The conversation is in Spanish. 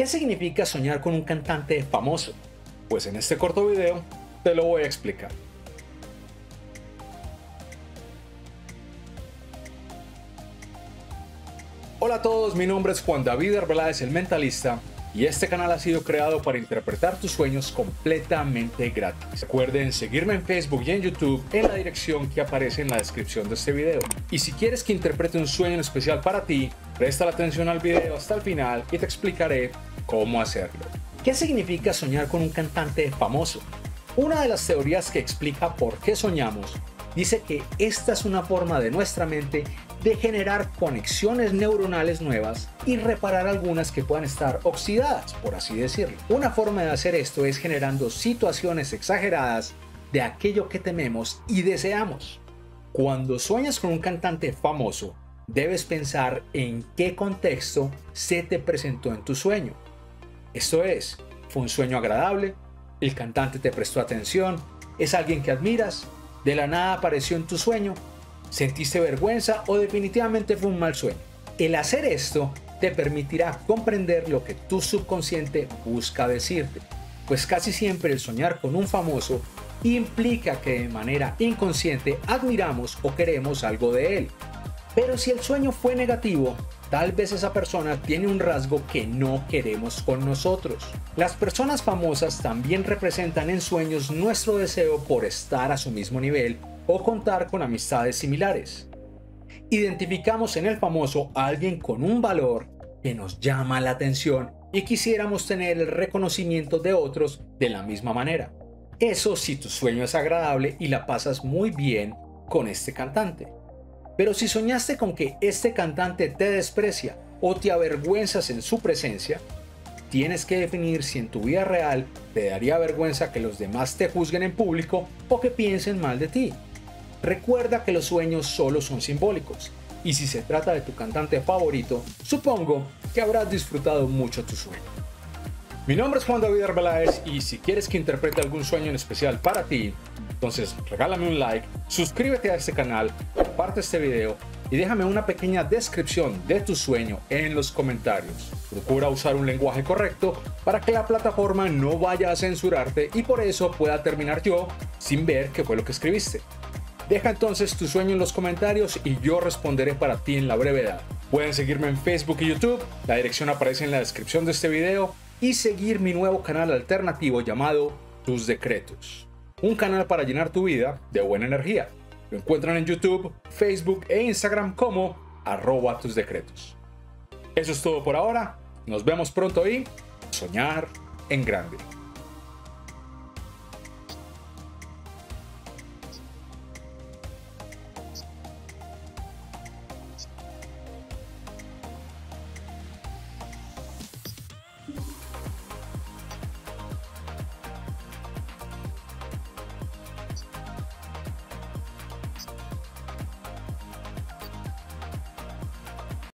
¿Qué significa soñar con un cantante famoso? Pues en este corto video te lo voy a explicar. Hola a todos, mi nombre es Juan David Arbeláez, el mentalista, y este canal ha sido creado para interpretar tus sueños completamente gratis. Recuerden seguirme en Facebook y en YouTube en la dirección que aparece en la descripción de este video. Y si quieres que interprete un sueño especial para ti, presta la atención al video hasta el final y te explicaré cómo hacerlo. ¿Qué significa soñar con un cantante famoso? Una de las teorías que explica por qué soñamos dice que esta es una forma de nuestra mente de generar conexiones neuronales nuevas y reparar algunas que puedan estar oxidadas, por así decirlo. Una forma de hacer esto es generando situaciones exageradas de aquello que tememos y deseamos. Cuando sueñas con un cantante famoso, debes pensar en qué contexto se te presentó en tu sueño. Esto es, fue un sueño agradable, el cantante te prestó atención, es alguien que admiras, de la nada apareció en tu sueño, sentiste vergüenza o definitivamente fue un mal sueño. El hacer esto te permitirá comprender lo que tu subconsciente busca decirte, pues casi siempre el soñar con un famoso implica que de manera inconsciente admiramos o queremos algo de él. Pero si el sueño fue negativo, tal vez esa persona tiene un rasgo que no queremos con nosotros. Las personas famosas también representan en sueños nuestro deseo por estar a su mismo nivel o contar con amistades similares. Identificamos en el famoso a alguien con un valor que nos llama la atención y quisiéramos tener el reconocimiento de otros de la misma manera. Eso si tu sueño es agradable y la pasas muy bien con este cantante. Pero si soñaste con que este cantante te desprecia o te avergüenzas en su presencia, tienes que definir si en tu vida real te daría vergüenza que los demás te juzguen en público o que piensen mal de ti. Recuerda que los sueños solo son simbólicos, y si se trata de tu cantante favorito, supongo que habrás disfrutado mucho tu sueño. Mi nombre es Juan David Arbeláez y si quieres que interprete algún sueño en especial para ti, entonces regálame un like, suscríbete a este canal, comparte este video y déjame una pequeña descripción de tu sueño en los comentarios. Procura usar un lenguaje correcto para que la plataforma no vaya a censurarte y por eso pueda terminar yo sin ver qué fue lo que escribiste. Deja entonces tu sueño en los comentarios y yo responderé para ti en la brevedad. Pueden seguirme en Facebook y YouTube, la dirección aparece en la descripción de este video, y seguir mi nuevo canal alternativo llamado Tus Decretos un canal para llenar tu vida de buena energía. Lo encuentran en YouTube, Facebook e Instagram como arroba tus decretos. Eso es todo por ahora. Nos vemos pronto y soñar en grande.